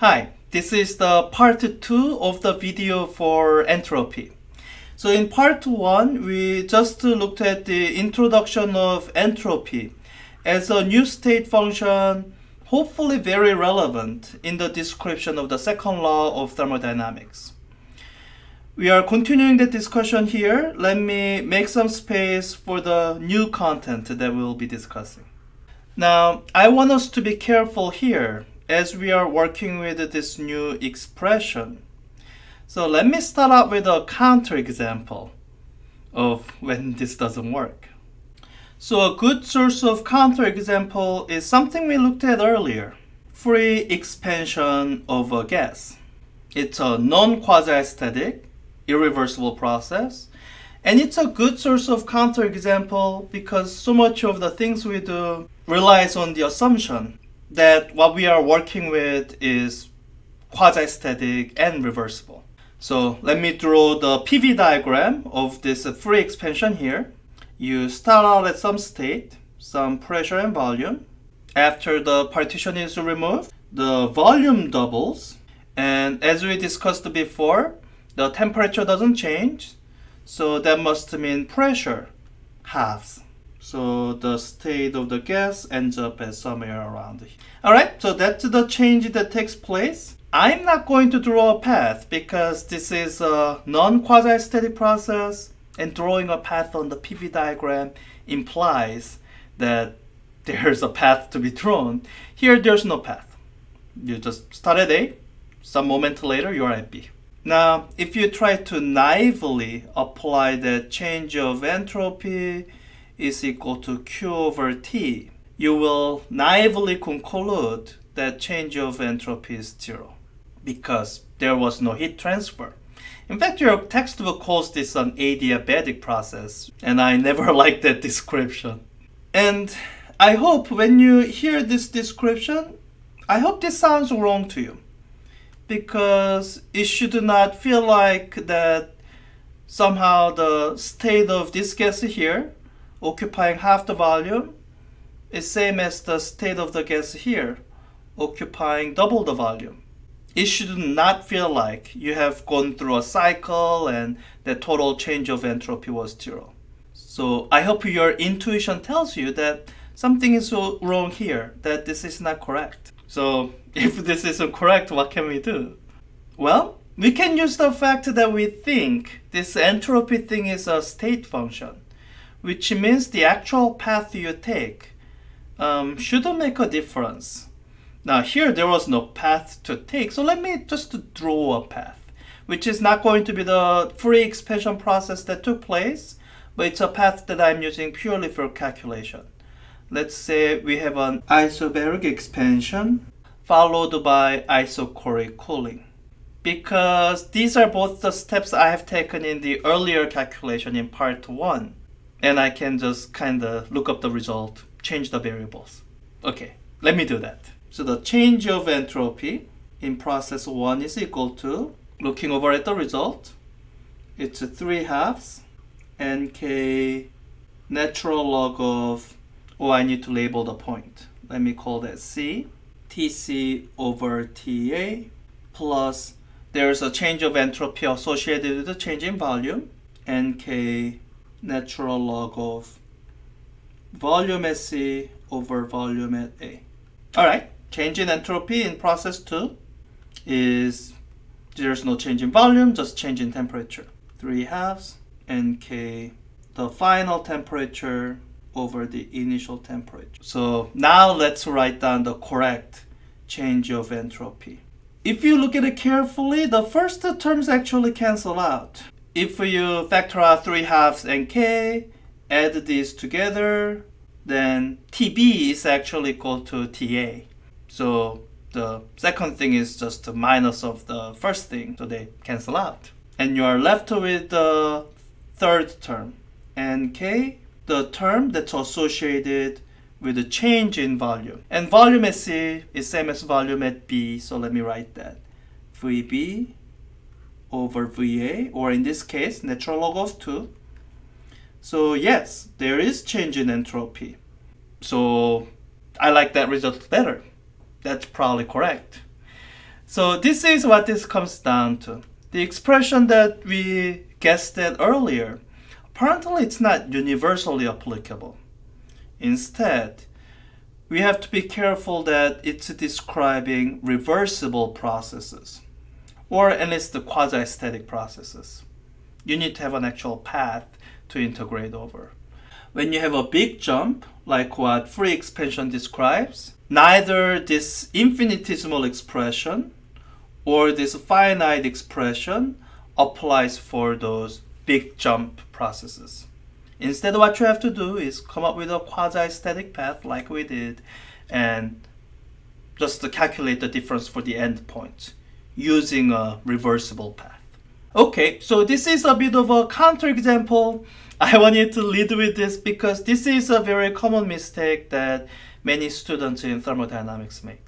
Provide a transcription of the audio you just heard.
Hi, this is the part 2 of the video for entropy. So in part 1, we just looked at the introduction of entropy as a new state function, hopefully very relevant in the description of the second law of thermodynamics. We are continuing the discussion here. Let me make some space for the new content that we will be discussing. Now, I want us to be careful here as we are working with this new expression. So let me start out with a counterexample of when this doesn't work. So a good source of counterexample is something we looked at earlier, free expansion of a gas. It's a non-quasi-static, irreversible process, and it's a good source of counterexample because so much of the things we do relies on the assumption that what we are working with is quasi-static and reversible. So let me draw the PV diagram of this free expansion here. You start out at some state, some pressure and volume. After the partition is removed, the volume doubles. And as we discussed before, the temperature doesn't change. So that must mean pressure halves. So the state of the gas ends up at somewhere around here. Alright, so that's the change that takes place. I'm not going to draw a path because this is a non-quasi-steady process and drawing a path on the PV diagram implies that there's a path to be drawn. Here there's no path. You just start at A, some moment later you're at B. Now, if you try to naively apply the change of entropy is equal to Q over T, you will naively conclude that change of entropy is zero because there was no heat transfer. In fact, your textbook calls this an adiabatic process, and I never liked that description. And I hope when you hear this description, I hope this sounds wrong to you because it should not feel like that somehow the state of this gas here occupying half the volume is same as the state of the gas here occupying double the volume. It should not feel like you have gone through a cycle and the total change of entropy was zero. So I hope your intuition tells you that something is wrong here, that this is not correct. So if this isn't correct, what can we do? Well, we can use the fact that we think this entropy thing is a state function which means the actual path you take um, shouldn't make a difference. Now here there was no path to take, so let me just draw a path, which is not going to be the free expansion process that took place, but it's a path that I'm using purely for calculation. Let's say we have an isobaric expansion followed by isochoric cooling. Because these are both the steps I have taken in the earlier calculation in part 1 and I can just kind of look up the result, change the variables. Okay, let me do that. So the change of entropy in process 1 is equal to, looking over at the result, it's 3 halves nk natural log of, oh I need to label the point. Let me call that c, tc over ta plus there's a change of entropy associated with the change in volume, nk natural log of volume at C over volume at A. Alright, change in entropy in process 2 is there's no change in volume, just change in temperature. 3 halves nk the final temperature over the initial temperature. So now let's write down the correct change of entropy. If you look at it carefully, the first terms actually cancel out if you factor out 3 halves and k, add these together, then TB is actually equal to TA. So the second thing is just the minus of the first thing, so they cancel out. And you are left with the third term, NK, the term that's associated with the change in volume. And volume at C is same as volume at B, so let me write that. VB over VA, or in this case, natural log of 2. So yes, there is change in entropy. So I like that result better. That's probably correct. So this is what this comes down to. The expression that we guessed at earlier, apparently it's not universally applicable. Instead, we have to be careful that it's describing reversible processes, or at least the quasi-static processes. You need to have an actual path to integrate over. When you have a big jump, like what free expansion describes, neither this infinitesimal expression or this finite expression applies for those big jump processes. Instead, what you have to do is come up with a quasi-static path like we did and just calculate the difference for the endpoint using a reversible path. Okay, so this is a bit of a counterexample. I wanted to lead with this because this is a very common mistake that many students in thermodynamics make.